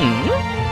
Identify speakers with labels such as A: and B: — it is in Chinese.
A: 嗯。